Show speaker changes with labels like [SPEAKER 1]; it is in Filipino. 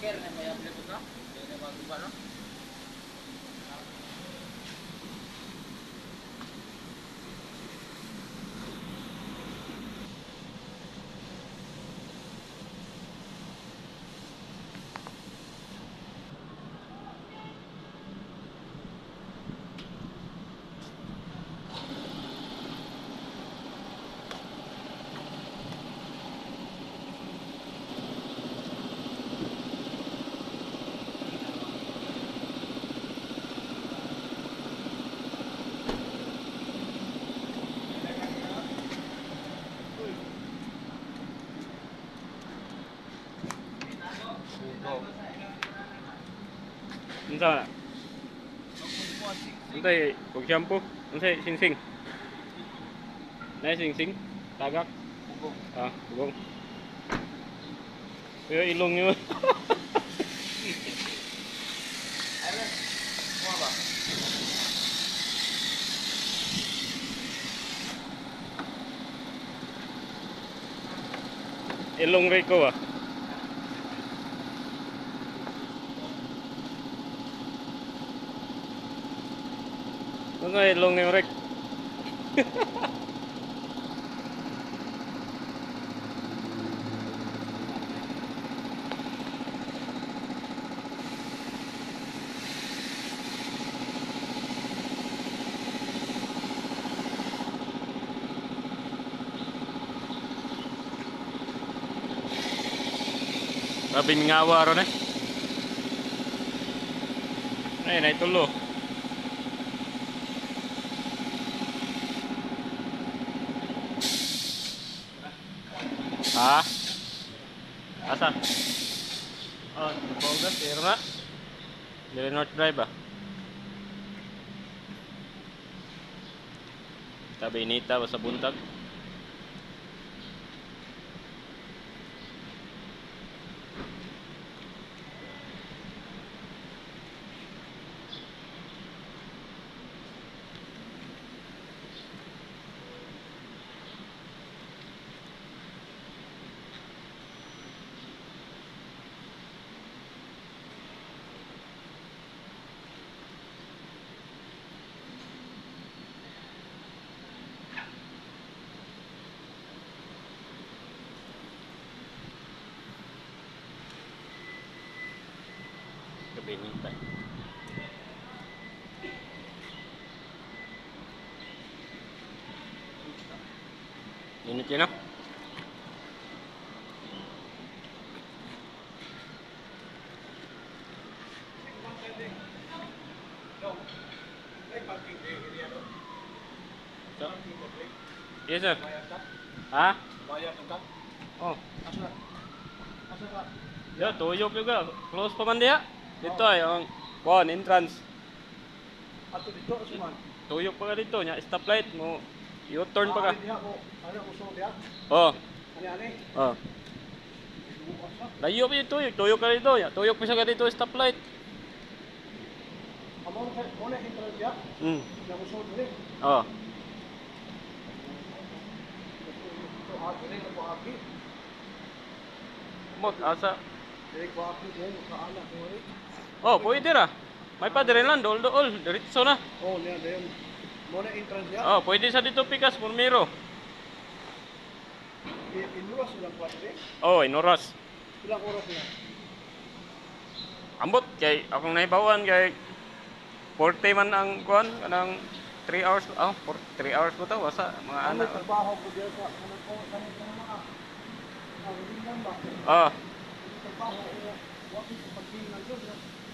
[SPEAKER 1] kernem ya beli tuh. Đúng sao ạ Chúng ta
[SPEAKER 2] của chăm bốc Chúng ta xinh xinh. Đây xinh xinh ta gác À, của bông
[SPEAKER 1] Bây giờ in
[SPEAKER 2] lung như in lung vehicle à? Đúng rồi, lùng em rịch Rabin ngawa ron eh. Ay, naitulog. Ha? Asa? Oh, Bogas, pero na. Dari North Drive ah. Tabi inita ba sa buntag? ったり。抜けな。Yes, sir.
[SPEAKER 1] Hả?
[SPEAKER 2] Oh. Ya, do you Close paman dia. Dito ay ang kuan entrance.
[SPEAKER 1] Ato dito suman.
[SPEAKER 2] Tuyok pa ka dito nya stoplight mo. U-turn pa ka.
[SPEAKER 1] Ano uso diha?
[SPEAKER 2] Oh.
[SPEAKER 1] Ani.
[SPEAKER 2] Oh. Layo pa yung tuyok. Tuyok ka dito. Ya, tuyok pa siya ka dito stoplight.
[SPEAKER 1] Amo sa mo na intro diha.
[SPEAKER 2] Hmm.
[SPEAKER 1] Na uso dili.
[SPEAKER 2] Oh. Mot asa. Oh, pwede ra. May pa dire lang dol dol diretso na.
[SPEAKER 1] Oh, niya dayon. Mo na intro diha.
[SPEAKER 2] Oh, pwede sa dito pikas Murmiro.
[SPEAKER 1] Inuras lang dili.
[SPEAKER 2] Oh, inoras.
[SPEAKER 1] Ilang oras na?
[SPEAKER 2] Ambot kay akong naibawan kay 40 man ang kuan kanang 3 hours oh 3 hours ko to basta mga
[SPEAKER 1] Ano
[SPEAKER 2] anak
[SPEAKER 1] trabaho ko diha sa kanang ko kanang mga Ang hindi lang ba?
[SPEAKER 2] oh
[SPEAKER 1] Trabaho